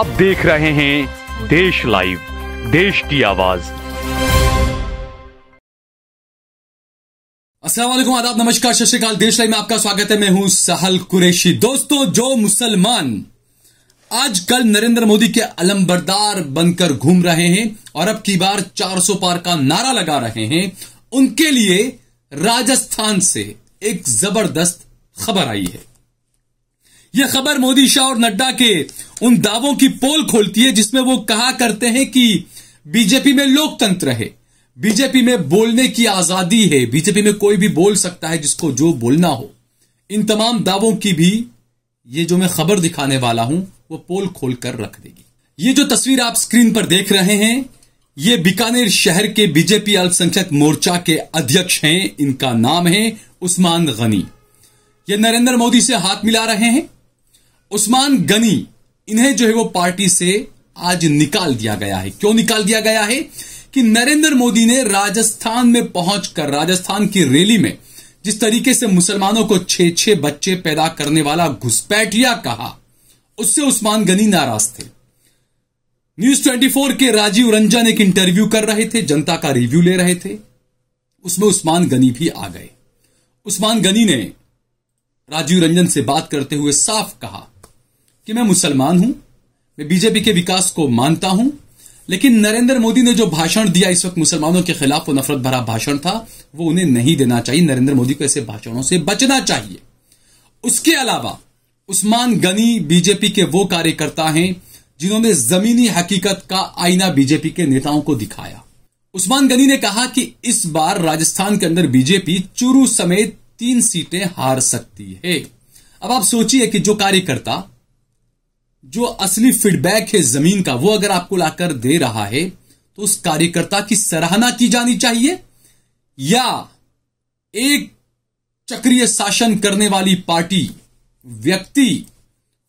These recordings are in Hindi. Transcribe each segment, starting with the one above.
आप देख रहे हैं देश लाइव, देश की आवाज़। असलम आदाब, नमस्कार, सत श्रीकाल। देश लाइव में आपका स्वागत है। मैं हूँ सहल कुरेशी। दोस्तों, जो मुसलमान आजकल नरेंद्र मोदी के अलमबरदार बनकर घूम रहे हैं और अब की बार 400 पार का नारा लगा रहे हैं, उनके लिए राजस्थान से एक ज़बरदस्त खबर आई है। यह खबर मोदी शाह और नड्डा के उन दावों की पोल खोलती है जिसमें वो कहा करते हैं कि बीजेपी में लोकतंत्र है, बीजेपी में बोलने की आज़ादी है, बीजेपी में कोई भी बोल सकता है जिसको जो बोलना हो। इन तमाम दावों की भी ये जो मैं खबर दिखाने वाला हूँ, वो पोल खोल कर रख देगी। ये जो तस्वीर आप स्क्रीन पर देख रहे हैं, ये बीकानेर शहर के बीजेपी अल्पसंख्यक मोर्चा के अध्यक्ष हैं, इनका नाम है उस्मान गनी। ये नरेंद्र मोदी से हाथ मिला रहे हैं। उस्मान गनी इन्हें जो है वो पार्टी से आज निकाल दिया गया है। क्यों निकाल दिया गया है? कि नरेंद्र मोदी ने राजस्थान में पहुंचकर, राजस्थान की रैली में जिस तरीके से मुसलमानों को छह छह बच्चे पैदा करने वाला घुसपैठिया कहा, उससे उस्मान गनी नाराज़ थे। न्यूज़ 24 के राजीव रंजन एक इंटरव्यू कर रहे थे, जनता का रिव्यू ले रहे थे। उसमें उस्मान गनी भी आ गए। उस्मान गनी ने राजीव रंजन से बात करते हुए साफ़ कहा कि मैं मुसलमान हूँ, मैं बीजेपी के विकास को मानता हूँ, लेकिन नरेंद्र मोदी ने जो भाषण दिया इस वक्त मुसलमानों के खिलाफ, वो नफरत भरा भाषण था, वो उन्हें नहीं देना चाहिए। नरेंद्र मोदी को ऐसे भाषणों से बचना चाहिए। उसके अलावा, उस्मान गनी बीजेपी के वो कार्यकर्ता हैं, जिन्होंने जमीनी हकीकत का आईना बीजेपी के नेताओं को दिखाया। उस्मान गनी ने कहा कि इस बार राजस्थान के अंदर बीजेपी चूरू समेत तीन सीटें हार सकती है। अब आप सोचिए कि जो कार्यकर्ता जो असली फीडबैक है ज़मीन का, वो अगर आपको लाकर दे रहा है तो उस कार्यकर्ता की सराहना की जानी चाहिए। या एक चक्रीय शासन करने वाली पार्टी, व्यक्ति,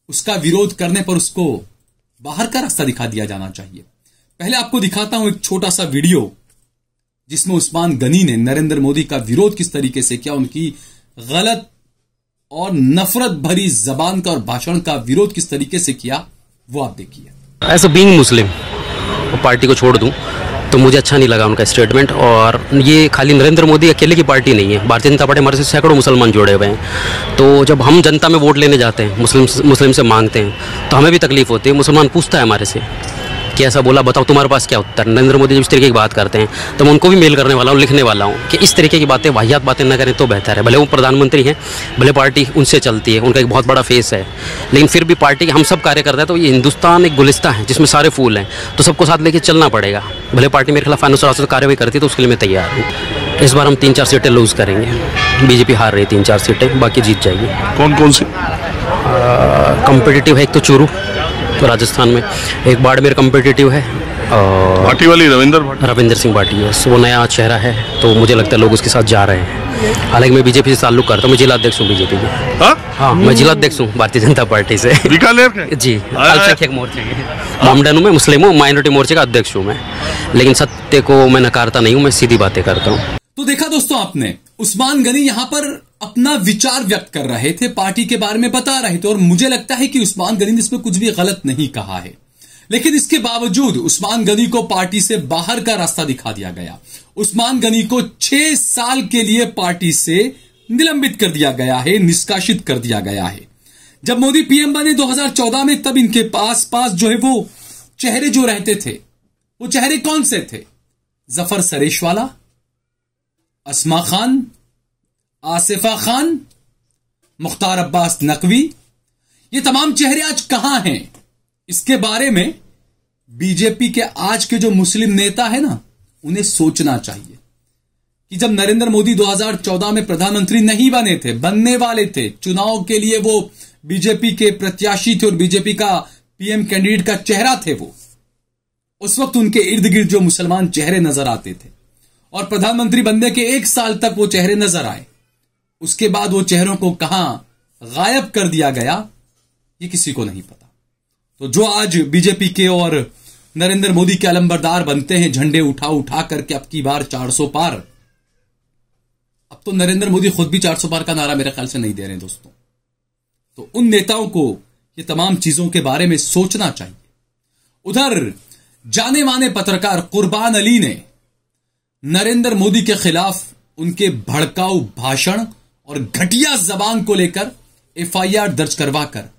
उसका विरोध करने पर उसको बाहर का रास्ता दिखा दिया जाना चाहिए। पहले आपको दिखाता हूँ एक छोटा सा वीडियो, जिसमें उस्मान गनी ने नरेंद्र मोदी का विरोध किस तरीके से किया, उनकी गलत और नफरत भरी जबान का और भाषण का विरोध किस तरीके से किया, वो आप देखिए। As a being Muslim party को छोड़ दूँ तो मुझे अच्छा नहीं लगा उनका स्टेटमेंट और ये खाली नरेंद्र मोदी अकेले की पार्टी नहीं है। भारतीय जनता पार्टी हमारे से सैकड़ों मुसलमान जुड़े हुए हैं। तो जब हम जनता में वोट लेने जाते हैं, मुस्लिम मुस्लिम से मांगते हैं तो हमें भी तकलीफ़ होती है, मुसलमान पूछता है हमारे से कि ऐसा बोला बताओ तुम्हारे पास क्या उत्तर? नरेंद्र मोदी जब इस तरीके की बात करते हैं तो मैं उनको भी मेल करने वाला हूँ लिखने वाला हूँ कि इस तरीके की बातें वाहियात बातें न करें तो बेहतर है। भले वो प्रधानमंत्री हैं भले पार्टी उनसे चलती है उनका एक बहुत बड़ा फेस है लेकिन फिर भी पार्टी हम सब कार्य करते हैं तो ये हिंदुस्तान एक गुलिस्ता है जिसमें सारे फूल हैं तो सबको साथ लेके चलना पड़ेगा। भले पार्टी मेरे खिलाफ अनुसार कार्रवाई करती है तो उसके लिए मैं तैयार हूँ। इस बार हम तीन चार सीटें लूज़ करेंगे। बीजेपी हार रही है तीन चार सीटें बाकी जीत जाएगी। कौन कौन सी कंपिटिटिव है एक तो चूरू। राजस्थान में। एक बाड़मेर कंपिटिटिव है और पार्टी वाली रविंदर रविंदर सिंह भाटी वो नया चेहरा है तो मुझे लगता है लोग उसके साथ जा रहे हैं। हालाँकि मैं बीजेपी से ताल्लुक करता हूँ मैं जिला अध्यक्ष हूँ बीजेपी के हाँ? हाँ मैं जिला अध्यक्ष हूँ भारतीय जनता पार्टी से। जी। अल्पसंख्यक मोर्चे के। मामडन हूँ मैं मुस्लिम हूँ माइनॉरिटी मोर्चे का अध्यक्ष हूँ मैं। लेकिन सत्य को मैं नकारता नहीं हूँ मैं सीधी बातें करता हूँ। तो देखा दोस्तों आपने उस्मान गनी यहाँ पर अपना विचार व्यक्त कर रहे थे, पार्टी के बारे में बता रहे थे, और मुझे लगता है कि उस्मान गनी ने इसमें कुछ भी गलत नहीं कहा है। लेकिन इसके बावजूद उस्मान गनी को पार्टी से बाहर का रास्ता दिखा दिया गया। उस्मान गनी को छह साल के लिए पार्टी से निलंबित कर दिया गया है, निष्कासित कर दिया गया है। जब मोदी पीएम बने 2014 में, तब इनके पास पास जो है वो चेहरे जो रहते थे, वो चेहरे कौन से थे? ज़फ़र सरेश वाला असमा खान आसिफा खान, मुख्तार अब्बास नकवी, ये तमाम चेहरे आज कहाँ हैं? इसके बारे में बीजेपी के आज के जो मुस्लिम नेता है ना, उन्हें सोचना चाहिए कि जब नरेंद्र मोदी 2014 में प्रधानमंत्री नहीं बने थे, बनने वाले थे, चुनाव के लिए वो बीजेपी के प्रत्याशी थे और बीजेपी का पीएम कैंडिडेट का चेहरा थे वो, उस वक्त उनके इर्द गिर्द जो मुसलमान चेहरे नज़र आते थे और प्रधानमंत्री बनने के एक साल तक वो चेहरे नज़र आए उसके बाद वो चेहरों को कहाँ गायब कर दिया गया, ये किसी को नहीं पता। तो जो आज बीजेपी के और नरेंद्र मोदी के अलंबरदार बनते हैं, झंडे उठा उठा करके अब की बार 400 पार। अब तो नरेंद्र मोदी खुद भी 400 पार का नारा मेरे ख्याल से नहीं दे रहे दोस्तों। तो उन नेताओं को ये तमाम चीज़ों के बारे में सोचना चाहिए। उधर जाने माने पत्रकार कुर्बान अली ने नरेंद्र मोदी के खिलाफ उनके भड़काऊ भाषण और घटिया जबान को लेकर एफआईआर दर्ज करवाकर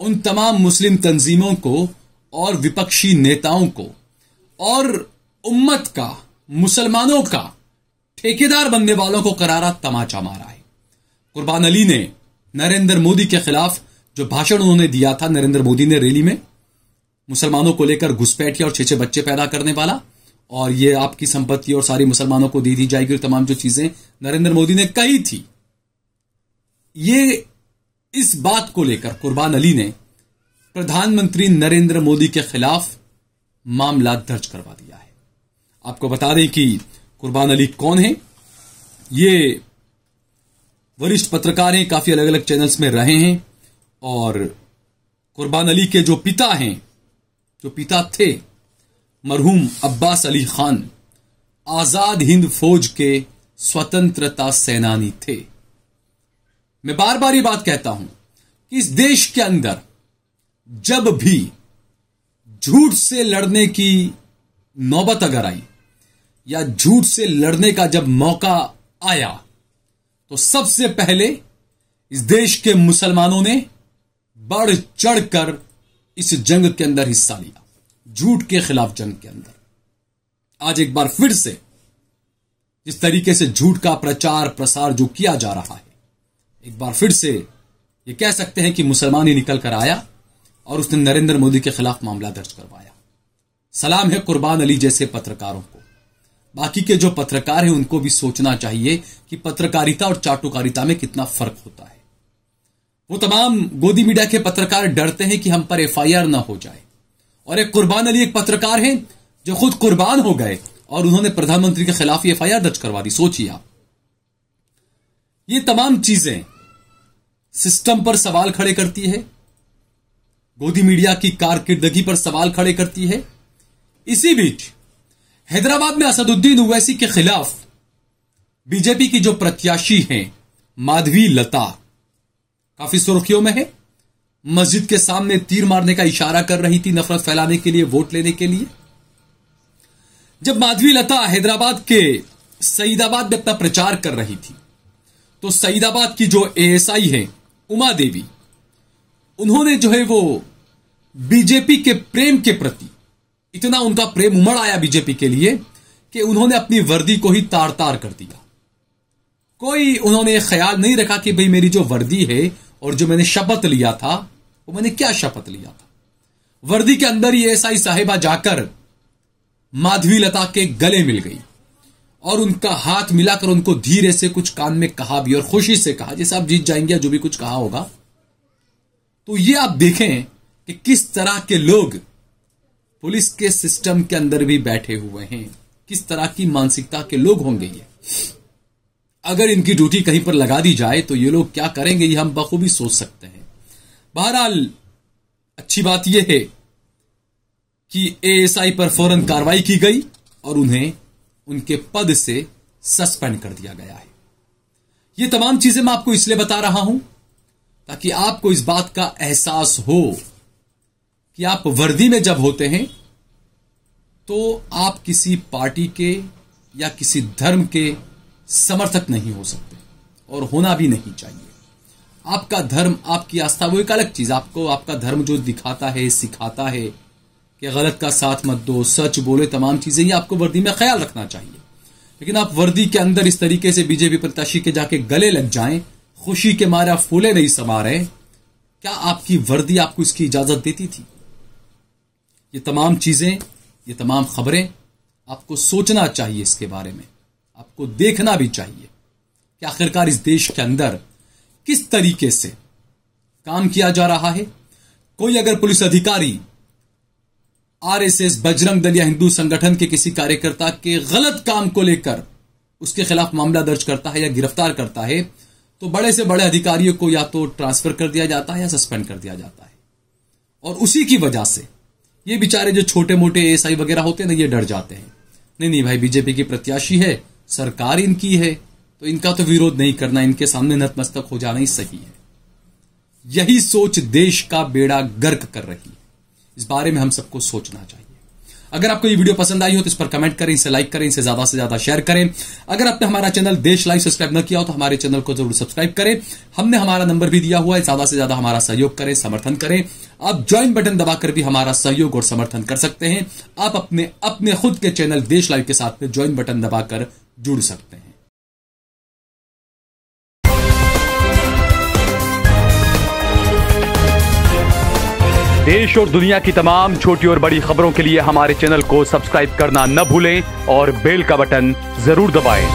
उन तमाम मुस्लिम तंजीमों को और विपक्षी नेताओं को और उम्मत का, मुसलमानों का ठेकेदार बनने वालों को करारा तमाचा मारा है। कुर्बान अली ने नरेंद्र मोदी के खिलाफ जो भाषण उन्होंने दिया था, नरेंद्र मोदी ने रैली में, मुसलमानों को लेकर घुसपैठिया और छे बच्चे पैदा करने वाला और ये आपकी संपत्ति और सारी मुसलमानों को दे दी जाएगी और तमाम जो चीज़ें नरेंद्र मोदी ने कही थी। ये इस बात को लेकर कुर्बान अली ने प्रधानमंत्री नरेंद्र मोदी के खिलाफ मामला दर्ज करवा दिया है। आपको बता दें कि कुर्बान अली कौन है? ये वरिष्ठ पत्रकार हैं, काफ़ी अलग अलग चैनल्स में रहे हैं और कुर्बान अली के जो पिता हैं, जो पिता थे, मरहूम अब्बास अली खान आज़ाद हिंद फौज के स्वतंत्रता सेनानी थे। मैं बार बार ये बात कहता हूँ कि इस देश के अंदर जब भी झूठ से लड़ने की नौबत अगर आई या झूठ से लड़ने का जब मौका आया तो सबसे पहले इस देश के मुसलमानों ने बढ़ चढ़कर इस जंग के अंदर हिस्सा लिया, झूठ के खिलाफ जंग के अंदर। आज एक बार फिर से जिस तरीके से झूठ का प्रचार प्रसार जो किया जा रहा है एक बार फिर से ये कह सकते हैं कि मुसलमान ही निकल कर आया और उसने नरेंद्र मोदी के खिलाफ मामला दर्ज करवाया। सलाम है कुर्बान अली जैसे पत्रकारों को। बाकी के जो पत्रकार हैं, उनको भी सोचना चाहिए कि पत्रकारिता और चाटुकारिता में कितना फ़र्क होता है। वो तमाम गोदी मीडिया के पत्रकार डरते हैं कि हम पर एफआईआर ना हो जाए। और एक कुर्बान अली एक पत्रकार हैं जो खुद कुर्बान हो गए और उन्होंने प्रधानमंत्री के खिलाफ एफ़ एफआईआर दर्ज करवा दी। सोचिए आप। ये तमाम चीज़ें सिस्टम पर सवाल खड़े करती है, गोदी मीडिया की कारकिर्दगी पर सवाल खड़े करती है। इसी बीच, हैदराबाद में असदुद्दीन ओवैसी के खिलाफ बीजेपी की जो प्रत्याशी हैं, माधवी लता, काफ़ी सुर्खियों में है। मस्जिद के सामने तीर मारने का इशारा कर रही थी नफरत फैलाने के लिए, वोट लेने के लिए। जब माधवी लता हैदराबाद के सईदाबाद में अपना प्रचार कर रही थी तो सईदाबाद की जो एएसआई है उमा देवी, उन्होंने जो है वो बीजेपी के प्रेम के प्रति इतना उनका प्रेम उमड़ आया बीजेपी के लिए कि उन्होंने अपनी वर्दी को ही तार तार कर दिया। कोई उन्होंने ख्याल नहीं रखा कि भाई मेरी जो वर्दी है और जो मैंने शपथ लिया था, वो मैंने क्या शपथ लिया था? वर्दी के अंदर ही एसआई साहिबा जाकर माधवी लता के गले मिल गई। और उनका हाथ मिलाकर उनको धीरे से कुछ कान में कहा भी और खुशी से कहा, जैसे आप जीत जाएँगे जो भी कुछ कहा होगा। तो ये आप देखें कि किस तरह के लोग पुलिस के सिस्टम के अंदर भी बैठे हुए हैं। किस तरह की मानसिकता के लोग होंगे ये। अगर इनकी ड्यूटी कहीं पर लगा दी जाए तो ये लोग क्या करेंगे, ये हम बखूबी सोच सकते हैं। बहरहाल, अच्छी बात यह है कि एएसआई पर फ़ौरन कार्रवाई की गई और उन्हें उनके पद से सस्पेंड कर दिया गया है। ये तमाम चीज़ें मैं आपको इसलिए बता रहा हूँ ताकि आपको इस बात का एहसास हो कि आप वर्दी में जब होते हैं तो आप किसी पार्टी के या किसी धर्म के समर्थक नहीं हो सकते और होना भी नहीं चाहिए। आपका धर्म, आपकी आस्था, वो एक अलग चीज़। आपको, आपका धर्म जो दिखाता है, सिखाता है कि गलत का साथ मत दो, सच बोले तमाम चीज़ें, ये आपको वर्दी में ख्याल रखना चाहिए। लेकिन आप वर्दी के अंदर इस तरीके से बीजेपी प्रत्याशी के जाके गले लग जाएँ, खुशी के मारे आप फूले नहीं समा रहे, क्या आपकी वर्दी आपको इसकी इजाज़त देती थी? ये तमाम चीज़ें, ये तमाम खबरें आपको सोचना चाहिए इसके बारे में, आपको देखना भी चाहिए कि आखिरकार इस देश के अंदर किस तरीके से काम किया जा रहा है। कोई अगर पुलिस अधिकारी आरएसएस बजरंग दल या हिंदू संगठन के किसी कार्यकर्ता के गलत काम को लेकर उसके खिलाफ मामला दर्ज करता है या गिरफ़्तार करता है तो बड़े से बड़े अधिकारियों को या तो ट्रांसफ़र कर दिया जाता है या सस्पेंड कर दिया जाता है। और उसी की वजह से ये बेचारे जो छोटे मोटे एएसआई वगैरह होते हैं ना, ये डर जाते हैं। नहीं नहीं भाई, बीजेपी की प्रत्याशी है, सरकार इनकी है तो इनका तो विरोध नहीं करना, इनके सामने नतमस्तक हो जाना ही सही है। यही सोच देश का बेड़ा गर्क कर रही है। इस बारे में हम सबको सोचना चाहिए। अगर आपको ये वीडियो पसंद आई हो तो इस पर कमेंट करें, इसे लाइक करें, इसे ज़्यादा से ज़्यादा शेयर करें। अगर आपने हमारा चैनल देश लाइव सब्सक्राइब न किया हो तो हमारे चैनल को ज़रूर सब्सक्राइब करें। हमने हमारा नंबर भी दिया हुआ है, ज़्यादा से ज़्यादा हमारा सहयोग करें, समर्थन करें। आप ज्वाइन बटन दबाकर भी हमारा सहयोग और समर्थन कर सकते हैं। आप अपने अपने खुद के चैनल देश लाइव के साथ में ज्वाइन बटन दबाकर जुड़ सकते हैं। देश और दुनिया की तमाम छोटी और बड़ी खबरों के लिए हमारे चैनल को सब्सक्राइब करना न भूलें और बेल का बटन ज़रूर दबाएँ।